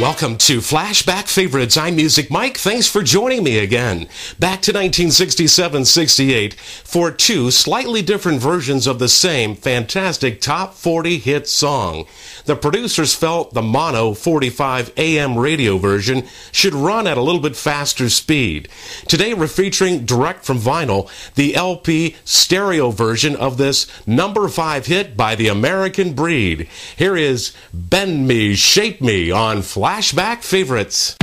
Welcome to Flashback Favorites. I'm Music Mike. Thanks for joining me again. Back to 1967 68 for two slightly different versions of the same fantastic top 40 hit song. The producers felt the mono 45 AM radio version should run at a little bit faster speed. Today we're featuring direct from vinyl the LP stereo version of this number 5 hit by the American Breed. Here is Bend Me, Shape Me on Flashback Favorites.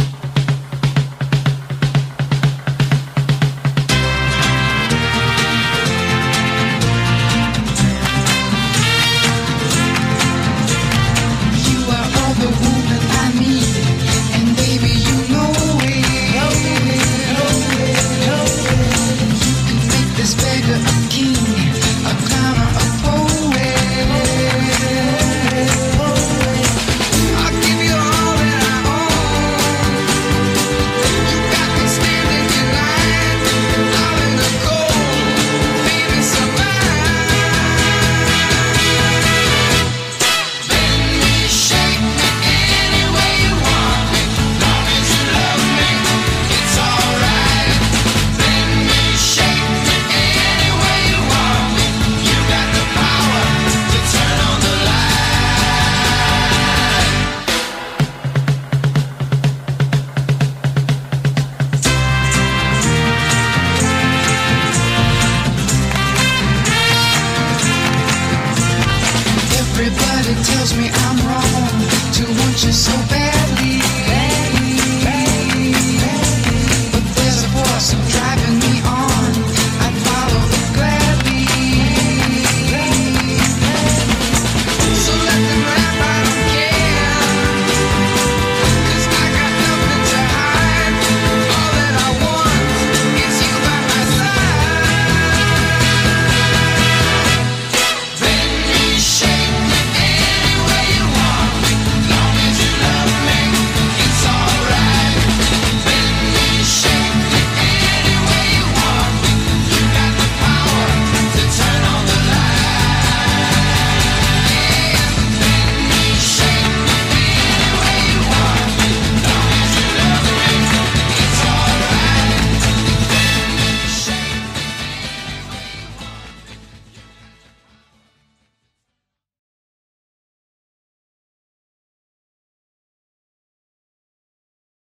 Tells me I'm wrong. To want you so